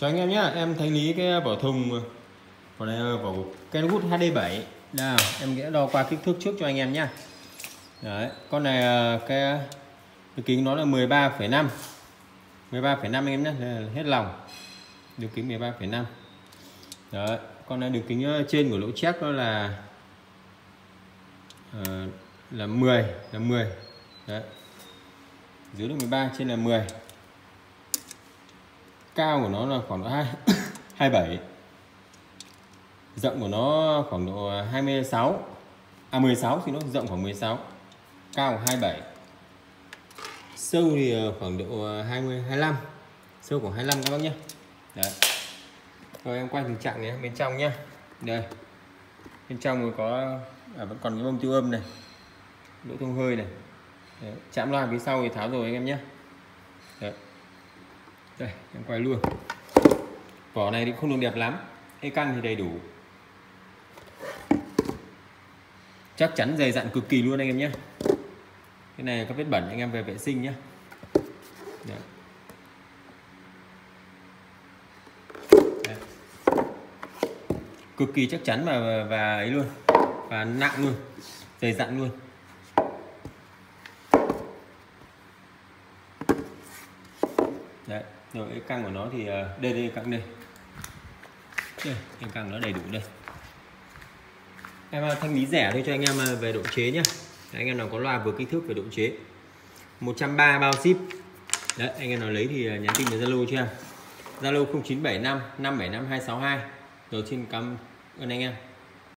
Chào anh em nhé, em thanh lý cái vỏ thùng Vỏ này là vỏ Kenwood HD7 Nào, em sẽ đo qua kích thước trước cho anh em nhé Đấy, con này cái, cái kính nó là 13,5 13,5 anh em nhé, hết lòng. Đường kính 13,5 Đấy, con này đường kính ờ, trên của lỗ chép đó là uh, là 10 là 10 Đấy. Dưới là 13 trên là 10 cao của nó là khoảng độ 2 27 rộng của nó khoảng độ 26 à 16 thì nó rộng khoảng 16 cao 27 sâu thì ờ, khoảng độ ờ, 20 25 sâu khoảng 25 các bác nhé. Đấy. Rồi em quay tình trạng này bên trong nhá đây. Bên trong có à, vẫn còn cái bông tiêu âm này. Lỗ thông hơi này. Đấy. chạm loa phía sau thì tháo rồi anh em nhé. Đấy đây, em quay luôn. Vỏ này thì không được đẹp lắm, cái căng thì đầy đủ. Chắc chắn dày dặn cực kỳ luôn anh em nhé. Cái này có vết bẩn, anh em về vệ sinh nhé. Đấy. Đấy. cực kỳ chắc chắn và và ấy luôn. Và nặng luôn, dày dặn luôn. Đấy rồi cái căng của nó thì ờ, đây đây căng đây. Đây cái căng nó đầy đủ đây. Em à, thanh lý rẻ thôi cho anh em à, về độ chế nhá. Anh em nào có loa vừa kích thước về độ chế. 130 bao ship đấy anh em nào lấy thì nhắn tin vào zalo cho em. Zalo 0975 575 262 rồi xin cảm ơn anh em.